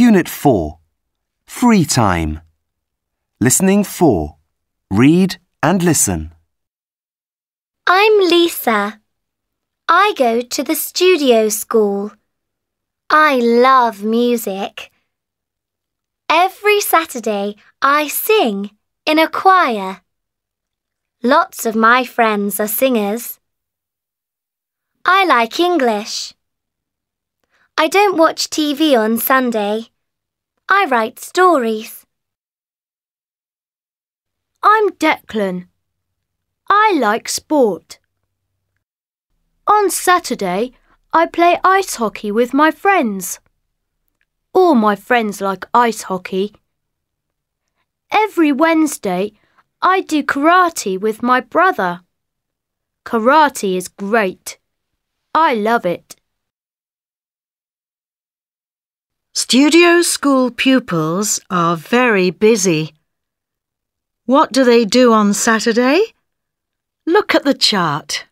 Unit 4 Free Time. Listening 4. Read and listen. I'm Lisa. I go to the studio school. I love music. Every Saturday I sing in a choir. Lots of my friends are singers. I like English. I don't watch TV on Sunday. I write stories. I'm Declan. I like sport. On Saturday, I play ice hockey with my friends. All my friends like ice hockey. Every Wednesday, I do karate with my brother. Karate is great. I love it. Studio school pupils are very busy. What do they do on Saturday? Look at the chart.